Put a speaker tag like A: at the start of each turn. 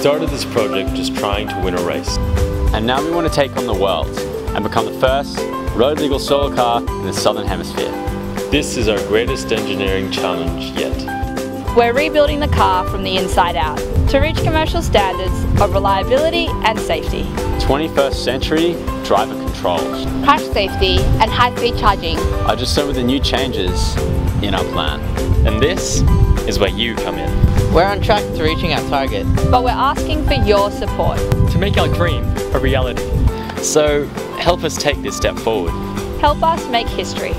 A: started this project just trying to win a race.
B: And now we want to take on the world and become the first road legal solar car in the Southern Hemisphere.
A: This is our greatest engineering challenge yet.
C: We're rebuilding the car from the inside out to reach commercial standards of reliability and safety.
B: 21st century driver controls
C: Crash safety and high-speed charging.
B: are just some of the new changes in our plan.
A: And this is where you come in.
D: We're on track to reaching our target.
C: But we're asking for your support.
E: to make our dream a reality.
A: So help us take this step forward.
C: Help us make history.